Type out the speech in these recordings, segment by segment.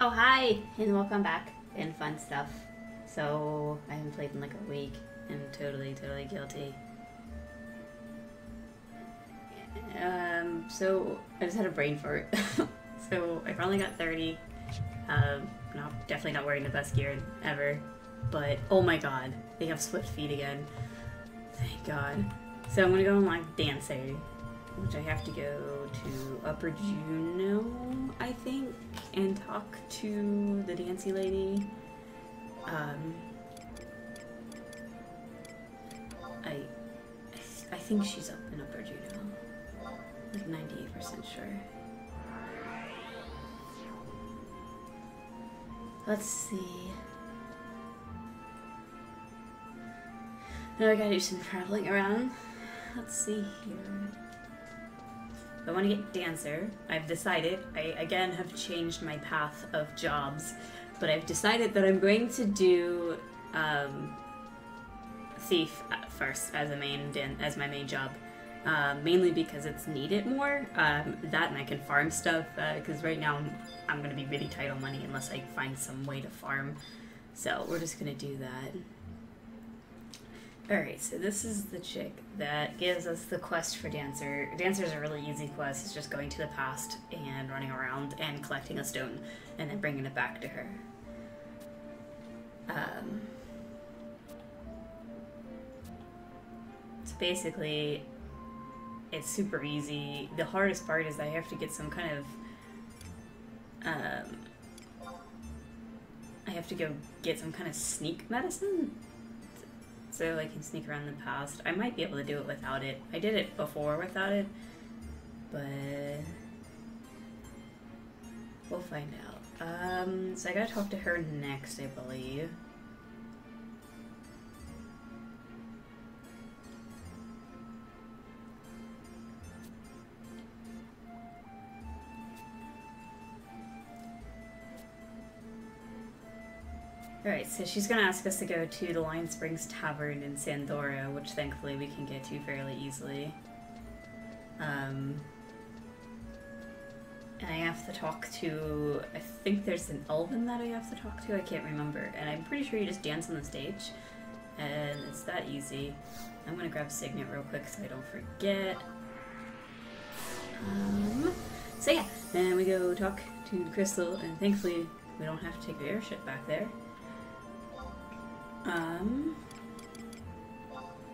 Oh, hi, and welcome back and fun stuff. So, I haven't played in like a week and totally, totally guilty. Um, so, I just had a brain fart. so, I finally got 30. Um, not, definitely not wearing the best gear ever. But, oh my god, they have swift feet again. Thank god. So, I'm gonna go on like Dancer, which I have to go to Upper Jeuno, I think, and talk to the Dancy lady. Um, I, I, think she's up in Upper Jeuno, like 98% sure. Let's see. Now I gotta do some traveling around. Let's see here. I want to get dancer. I've decided. I again have changed my path of jobs, but I've decided that I'm going to do um, thief first as a main dan- as my main job. Uh, mainly because it's needed more. Um, that and I can farm stuff because right now I'm, I'm going to be really tight on money unless I find some way to farm. So we're just going to do that. Alright, so this is the chick that gives us the quest for Dancer. Dancer's a really easy quest. It's just going to the past and running around and collecting a stone and then bringing it back to her. Um, so basically, it's super easy. The hardest part is I have to get some kind of. Um, I have to go get some kind of sneak medicine so I can sneak around the past. I might be able to do it without it. I did it before without it, but we'll find out. Um, so I gotta talk to her next, I believe. Alright, so she's gonna ask us to go to the Lion Springs Tavern in San d'Oria, which thankfully we can get to fairly easily. Um, and I have to talk to. I think there's an elven that I have to talk to, I can't remember. And I'm pretty sure you just dance on the stage, and it's that easy. I'm gonna grab Signet real quick so I don't forget. Um, so yeah, then we go talk to Crystal, and thankfully we don't have to take the airship back there. Um,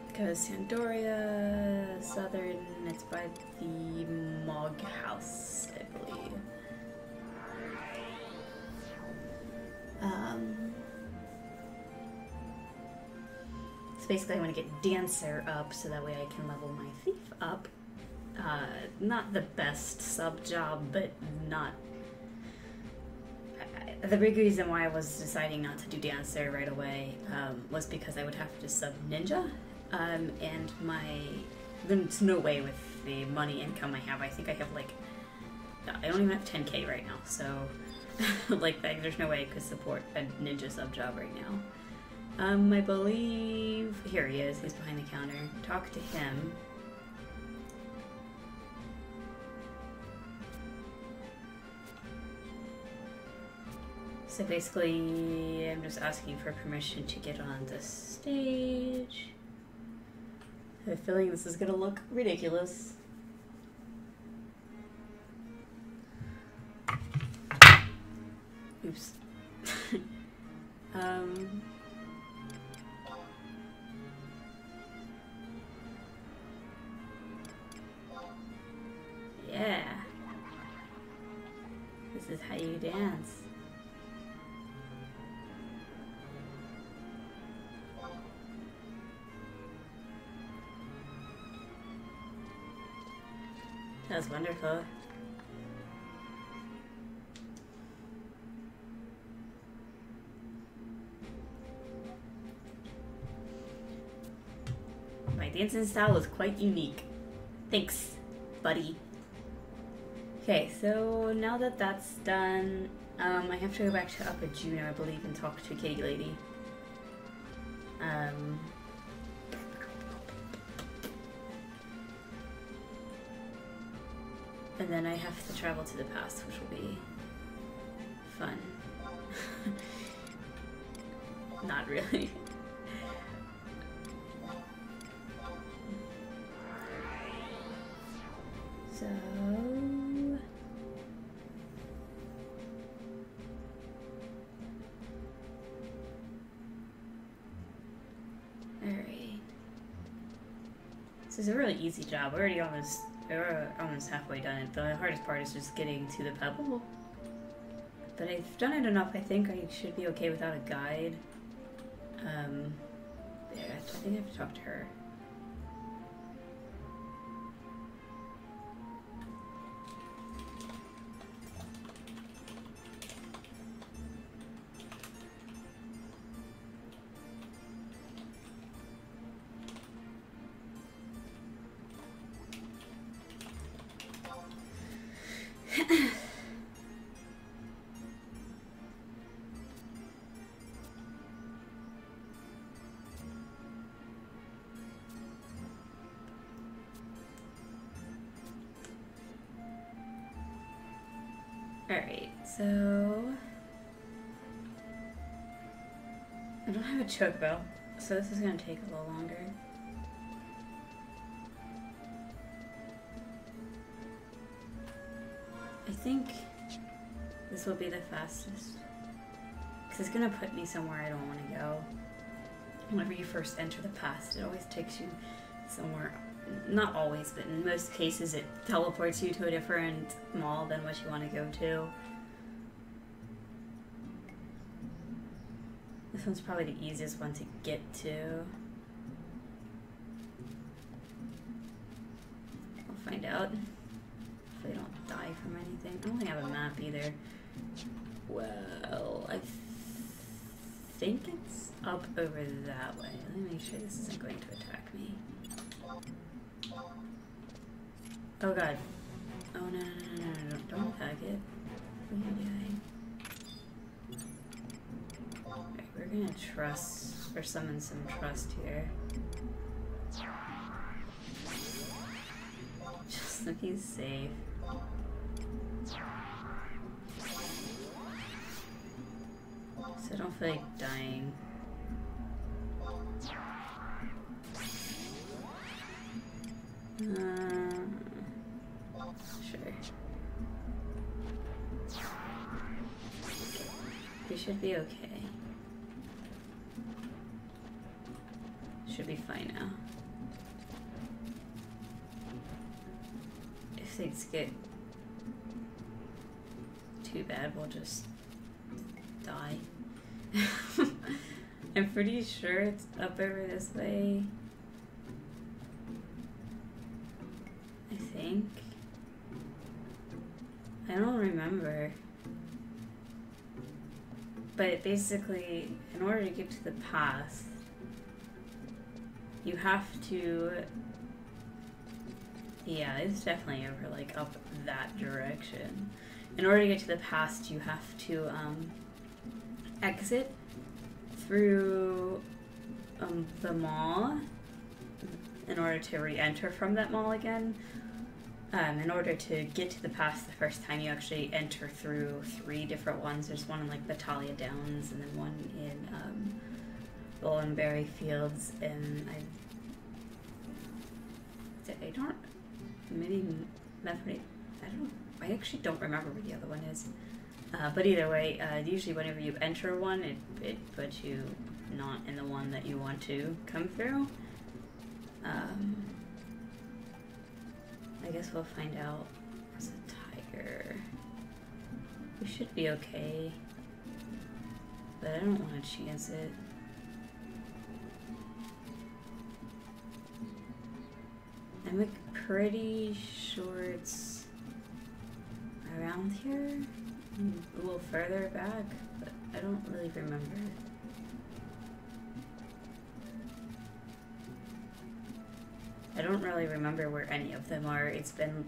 because San d'Oria, Southern, it's by the Mog House, I believe. Um, so basically, I want to get Dancer up so that way I can level my Thief up. Uh, not the best sub job, but not the big reason why I was deciding not to do Dancer right away um, was because I would have to sub Ninja, um, and my there's no way with the money income I have. I think I have like I don't even have 10k right now, so like there's no way I could support a Ninja sub job right now. Um, I believe here he is. He's behind the counter. Talk to him. So basically, I'm just asking for permission to get on the stage. I have a feeling this is gonna look ridiculous. Oops. um. Yeah. This is how you dance. That's wonderful. My dancing style is quite unique. Thanks, buddy. Okay, so now that that's done, um, I have to go back to Upper Jeuno, I believe, and talk to Katie Lady. Um, And then I have to travel to the past, which will be fun. Not really. so... Alright. This is a really easy job. We're already almost we're almost halfway done it. The hardest part is just getting to the pebble. But I've done it enough, I think I should be okay without a guide. Um, yeah, I think I have to talk to her. So. I don't have a choke belt, so this is gonna take a little longer. I think this will be the fastest. Because it's gonna put me somewhere I don't want to go. Whenever you first enter the past, it always takes you somewhere not always, but in most cases, it teleports you to a different maw than what you want to go to. This one's probably the easiest one to get to. I'll find out. If they don't die from anything. I don't think I have a map either. Well, I think it's up over that way. Let me make sure this isn't going to attack me. Oh god. Oh no, no, no, no, no, no. don't attack it. What are you doing? We're gonna trust, or summon some trust here. Just to be safe. So I don't feel like dying. Uh, Sure. We should be okay. Should be fine now. Get too bad, we'll just die. I'm pretty sure it's up over this way. I think. I don't remember. But basically, in order to get to the path, you have to. Yeah, it's definitely over, like, up that direction. In order to get to the past, you have to um, exit through um, the maw in order to re enter from that maw again. Um, in order to get to the past the first time, you actually enter through three different ones. There's one in like Batallia Downs, and then one in um, Fields, and I, I don't maybe Method. I don't. know. I actually don't remember what the other one is. Uh, but either way, uh, usually whenever you enter one, it it puts you not in the one that you want to come through. Um, I guess we'll find out. There's a tiger. We should be okay. But I don't want to chance it. I'm like pretty sure it's around here. Mm, a little further back, but I don't really remember. I don't really remember where any of them are. It's been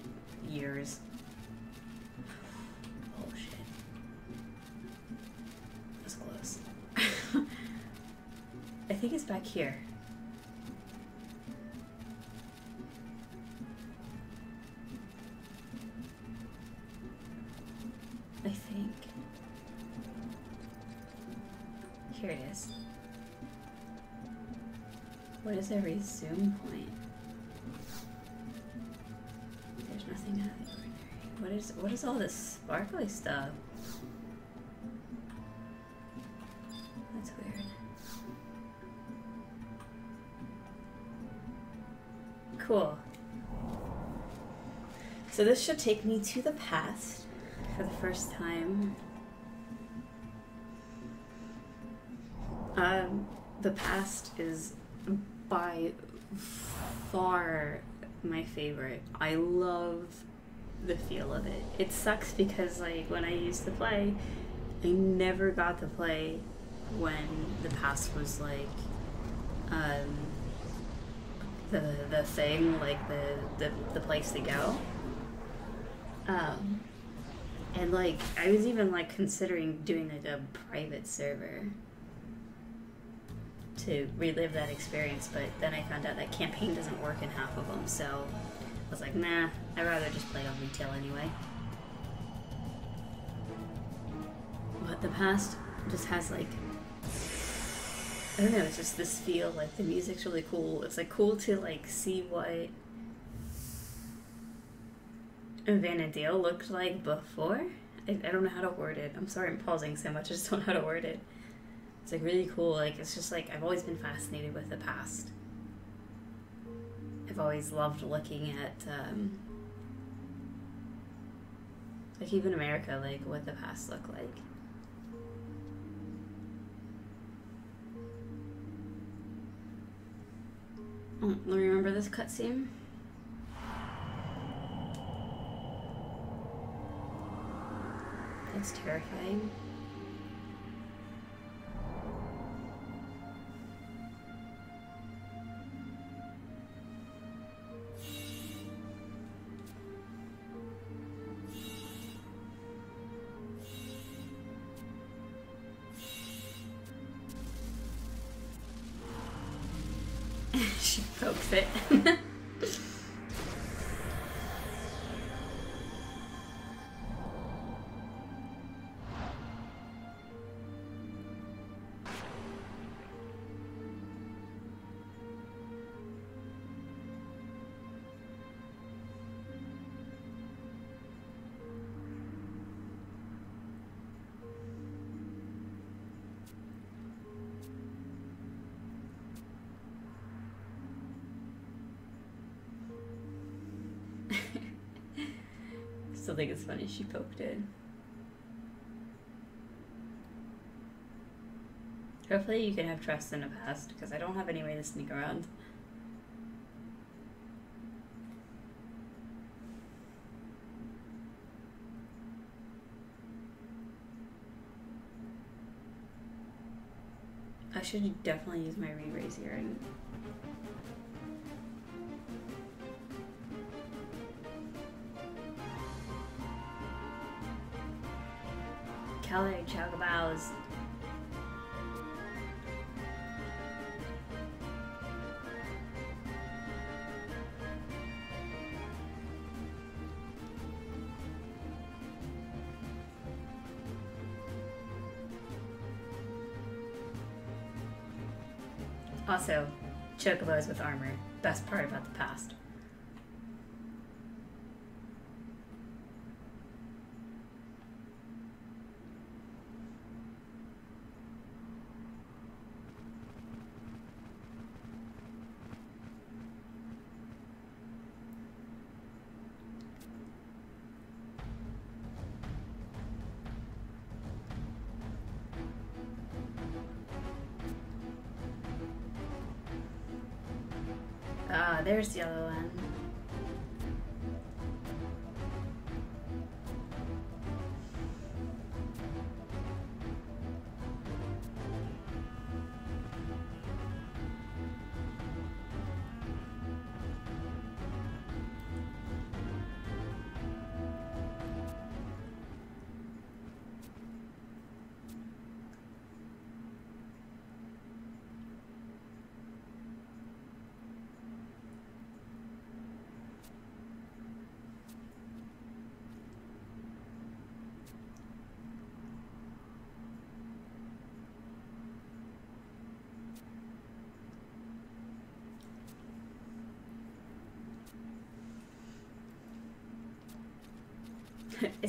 years. Oh shit. That's close. I think it's back here. A resume point? There's nothing out of the ordinary. What is what is all this sparkly stuff? That's weird. Cool. So this should take me to the past for the first time. Um, the past is by far my favorite. I love the feel of it. It sucks because like when I used to play, I never got to play when the past was like um the the thing, like the the, the place to go. Um and like I was even like considering doing like a private server to relive that experience, but then I found out that campaign doesn't work in half of them, so I was like, nah, I'd rather just play on retail anyway. But the past just has like, I don't know, it's just this feel, like the music's really cool. It's like cool to like see what Vana'diel looked like before. I, I don't know how to word it. I'm sorry I'm pausing so much, I just don't know how to word it. It's like really cool. Like it's just like I've always been fascinated with the past. I've always loved looking at um, like even America, like what the past looked like. Oh, remember this cutscene? It's terrifying. Still think it's funny she poked it. Hopefully you can have trust in the past, because I don't have any way to sneak around. I should definitely use my re-raise earring. Kelly chocobos with armor. Best part about the past. There's the other one.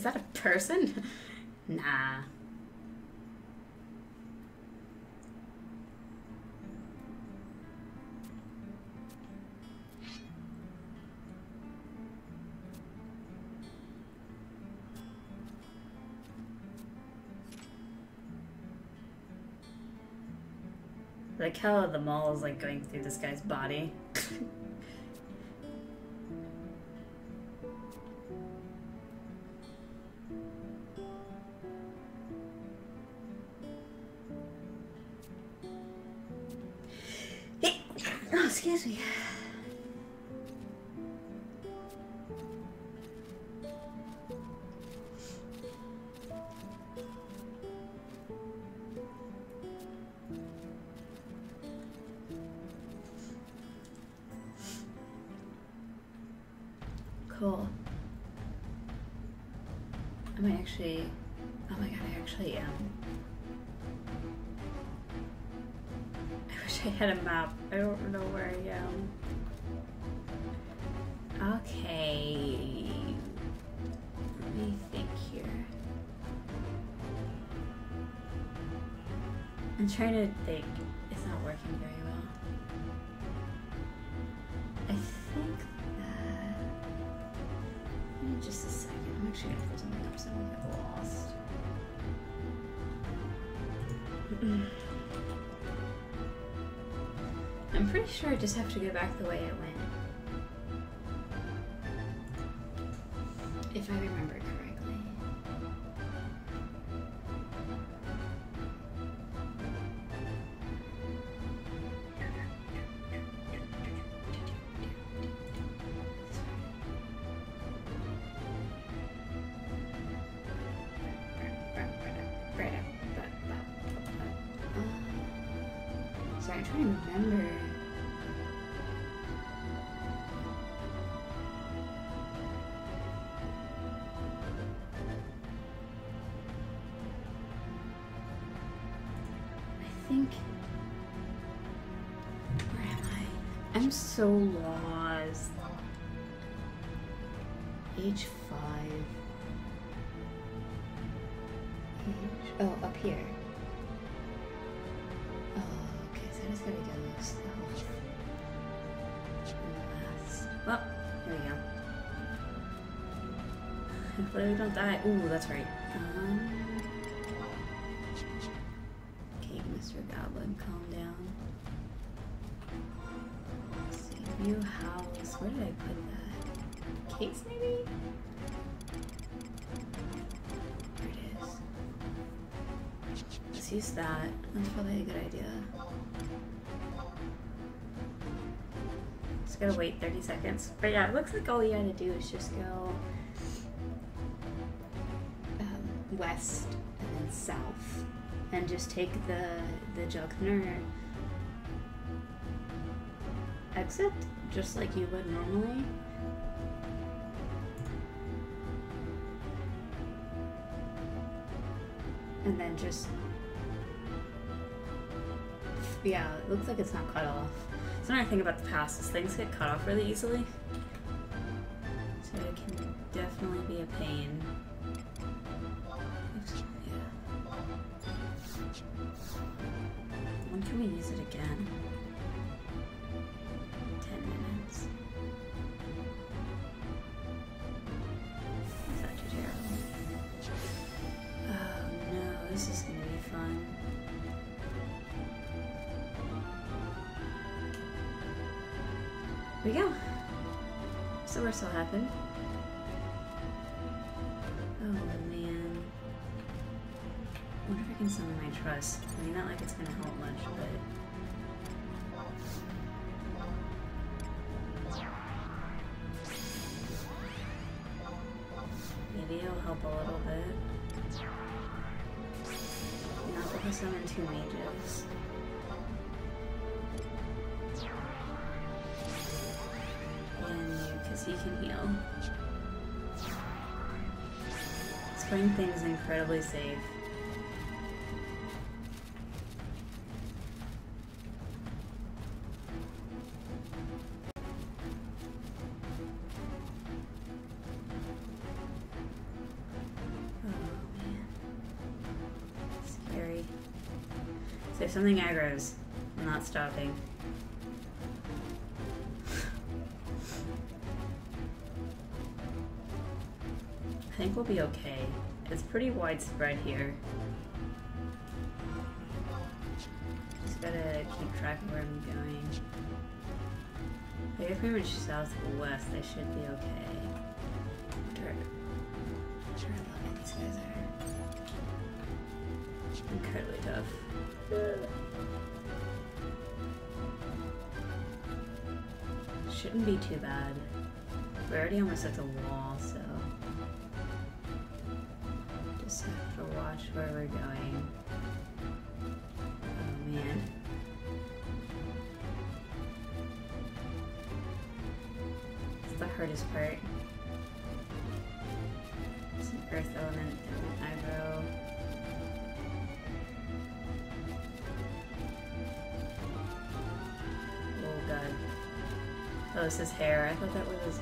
Is that a person? nah. Like how the maw is like going through this guy's body. I'm trying to think. It's not working very well. I think that. Give just a second. I'm actually gonna put something up so I don't get lost. I'm pretty sure I just have to go back the way it went. If I remember I'm so lost. H5. H. Oh, up here. Oh, okay, so I just gotta go south. And. Well, here we go. Hopefully we don't die. Ooh, that's right. Um, okay, Mr. Goblin, calm down. View house. Where did I put that? Case, maybe? There it is. Let's use that. That's probably a good idea. Just gotta wait 30 seconds. But yeah, it looks like all you gotta do is just go um, west and then south. And just take the the Jugner exit, just like you would normally. And then just yeah, it looks like it's not cut off. It's another thing about the past is things get cut off really easily. So it can definitely be a pain. Yeah. We go. So we're still happened. Oh man. I wonder if I can summon my trust. I mean, not like it's gonna help much, but. Maybe it'll help a little bit. Not if I summon two mages. because he can heal. Spring is incredibly safe. Oh, something aggros. I'm not stopping. Pretty widespread here. Just gotta keep track of where I'm going. Like, if pretty much southwest, I should be okay. To look at these guys are incredibly tough. Shouldn't be too bad. We're already almost at the wall, so watch where we're going. Oh man. It's the hardest part. It's an earth element, element aggro. Oh god. Oh, this is hair. I thought that was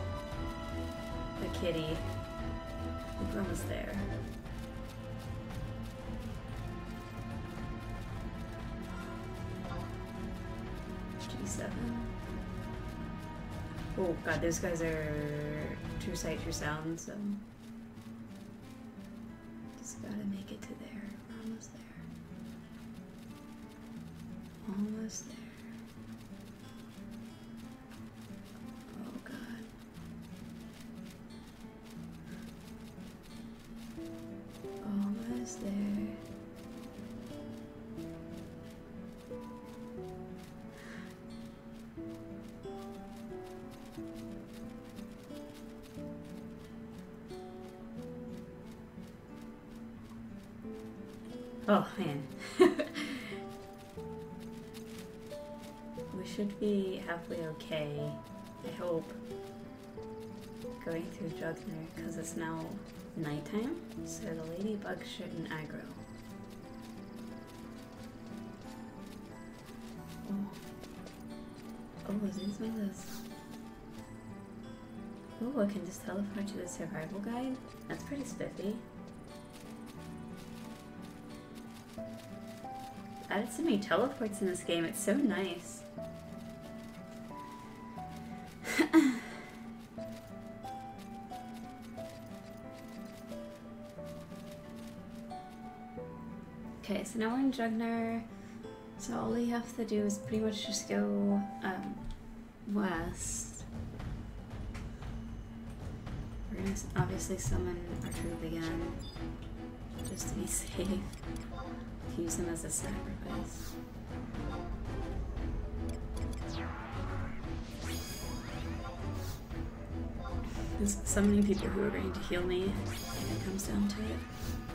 the kitty. I think we're almost there. God, those guys are true sight, true sound, so Oh man. we should be halfway okay, I hope. Going through Jugner because it's now nighttime, so the ladybug shouldn't aggro. Oh. Oh, is this one of? Oh, I can just teleport to the survival guide? That's pretty spiffy. Added so many teleports in this game. It's so nice. okay, so now we're in Jugner. So all we have to do is pretty much just go um, west. We're gonna obviously summon our troop again, just to be safe use them as a sacrifice. There's so many people who are going to heal me when it comes down to it.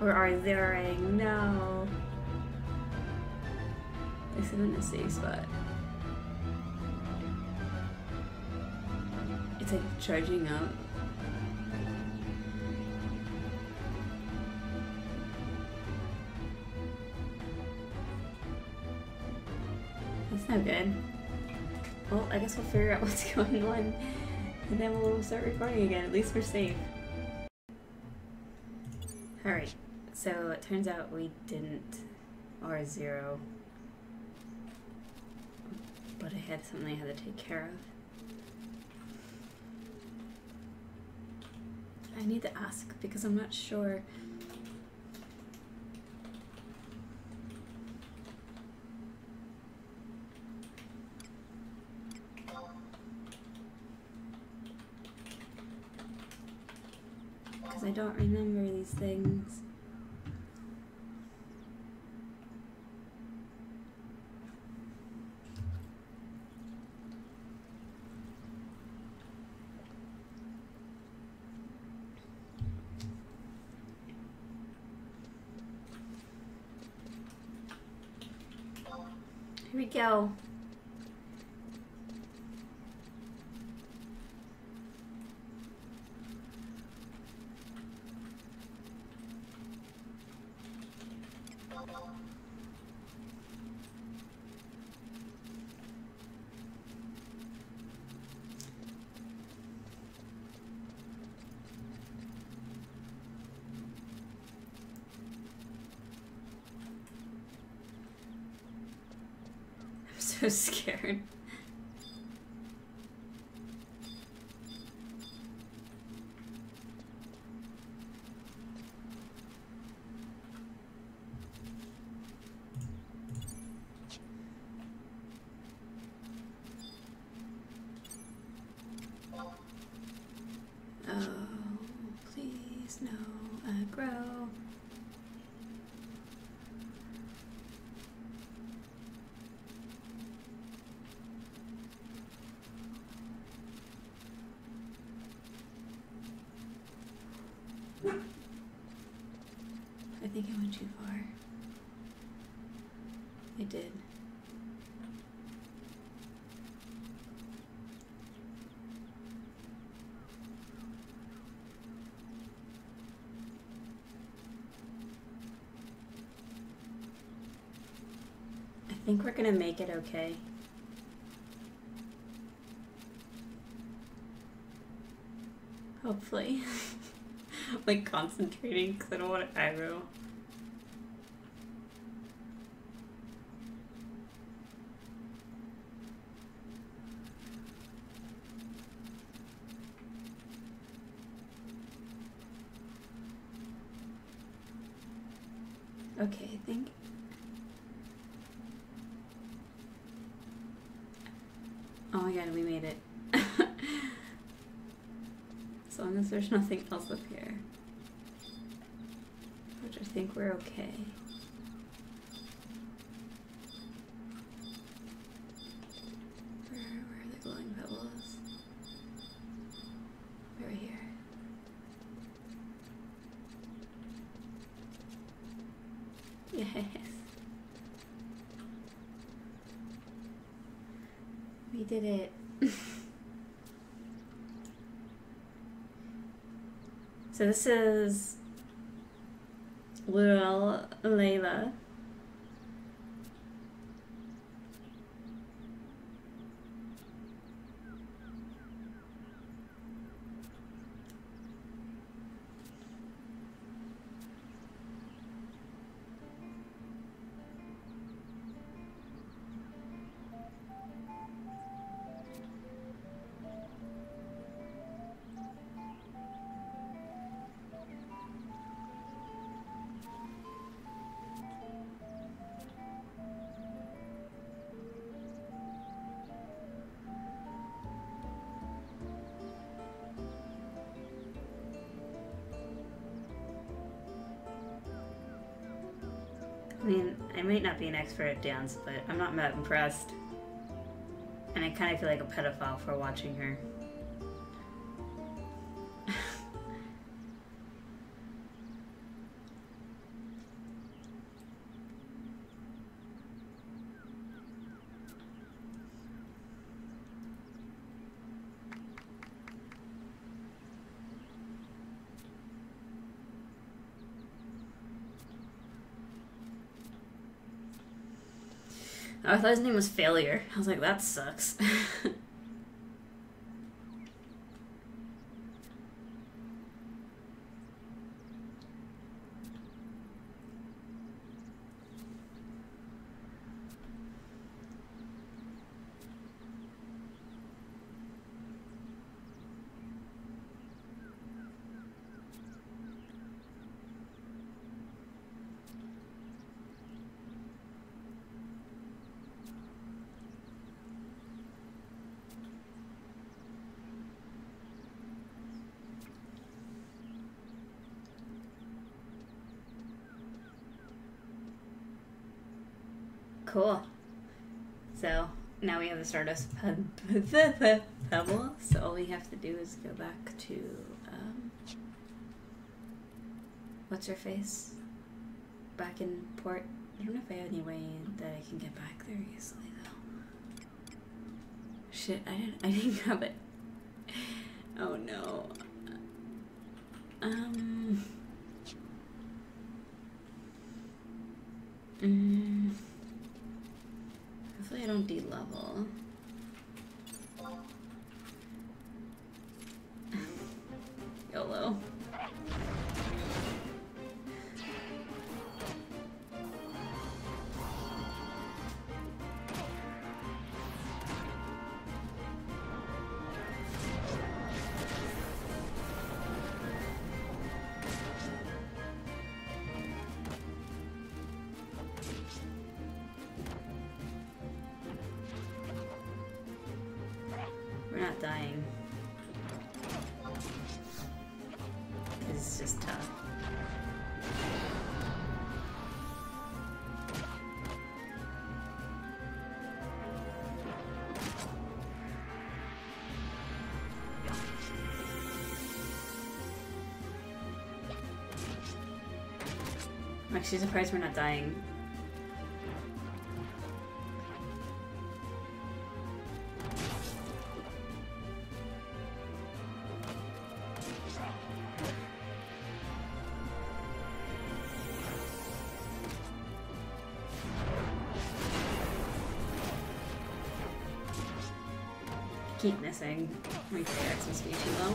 Or are zeroing? No. I'm in a safe spot. It's like charging up. That's no good. Well, I guess we'll figure out what's going on and then we'll start recording again. At least we're safe. Turns out we didn't, or zero, but I had something I had to take care of. I need to ask because I'm not sure. Because I don't remember these things. Here we go. I'm so scared. Oh, please no aggro. I think I went too far. I did. I think we're gonna make it okay. Hopefully. like concentrating because I don't want to aggro. Okay, I think. Oh my god, we made it. as long as there's nothing else up here. Which I think we're okay. Where, where are the glowing pebbles? They're right here. Yes. We did it. So this is mean, I might not be an expert at dance, but I'm not that impressed. And I kind of feel like a pedophile for watching her. I thought his name was Failure. I was like, that sucks. cool. So now we have the Stardust pe- Pebble. So all we have to do is go back to um, what's her face? Back in port. I don't know if I have any way that I can get back there easily though. Shit, I didn't. I didn't grab it. Not dying. It's just tough. I'm actually surprised we're not dying. Keep missing. My KX must be too low.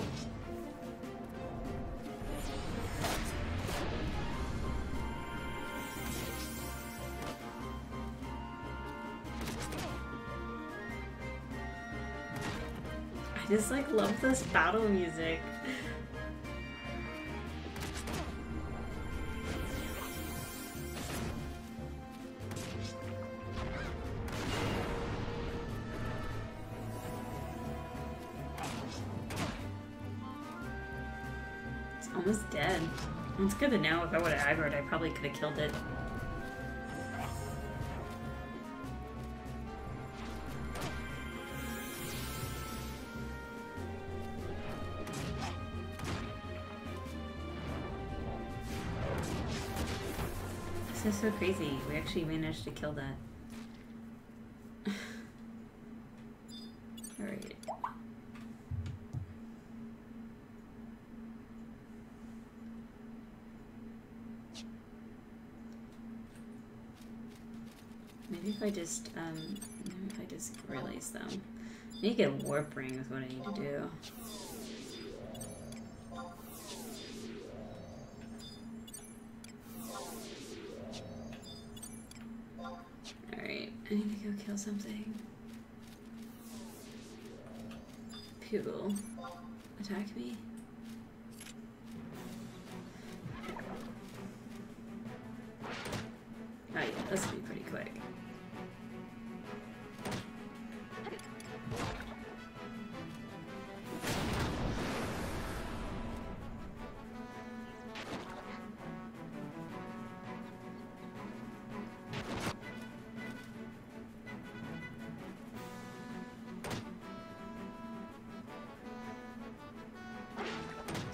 I just like love this battle music. It's good to know if I would have aggroed, I probably could have killed it. This is so crazy. We actually managed to kill that. Alright. Maybe if I just, um, if I just release them. I need to get a warp ring is what I need to do. Alright, I need to go kill something.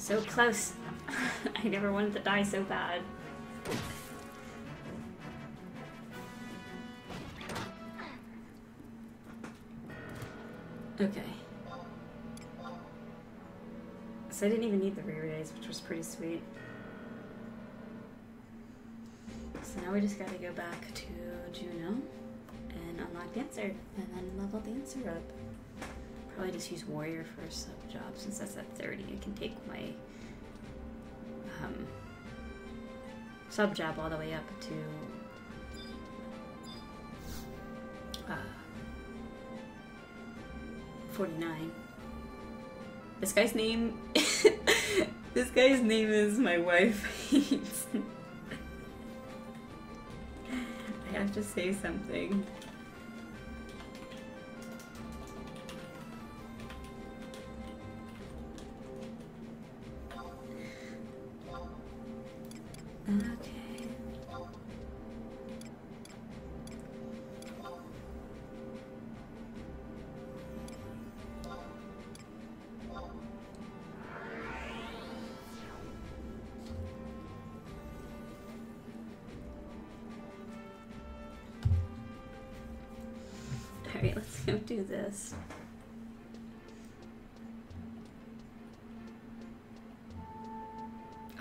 So close. I never wanted to die so bad. Okay. So I didn't even need the re-raise, which was pretty sweet. So now we just gotta go back to Jeuno and unlock Dancer, and then level Dancer up. Probably just use Warrior for a sub job since that's at 30. I can take my um, sub job all the way up to uh, 49. This guy's name. this guy's name is my wife. I have to say something. Alright, let's go do this.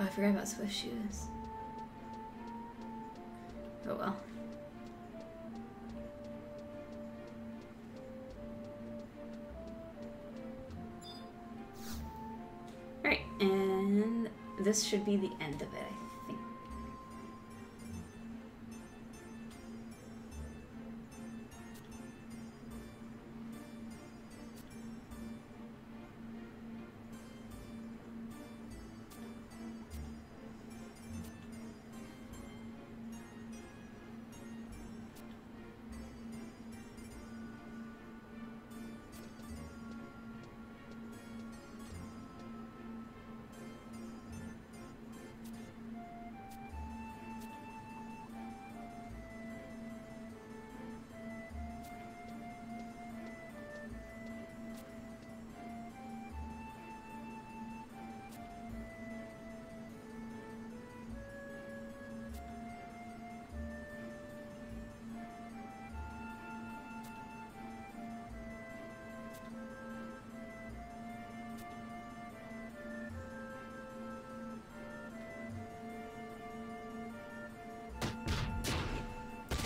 Oh, I forgot about Swift shoes. Oh well. Alright, and this should be the end of it,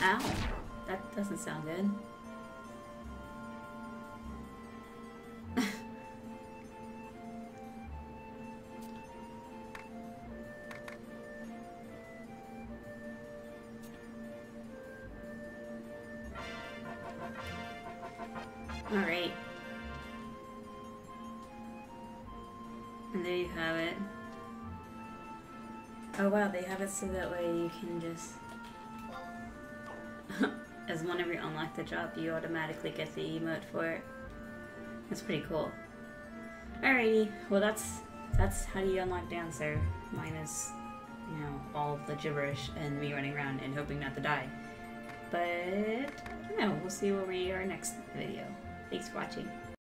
Ow. That doesn't sound good. Alright. And there you have it. Oh wow, they have it so that way you can just... Whenever you unlock the job, you automatically get the emote for it. That's pretty cool. Alrighty, well that's that's how you unlock Dancer, minus, you know, all the gibberish and me running around and hoping not to die. But, you know, we'll see where we are next video. Thanks for watching.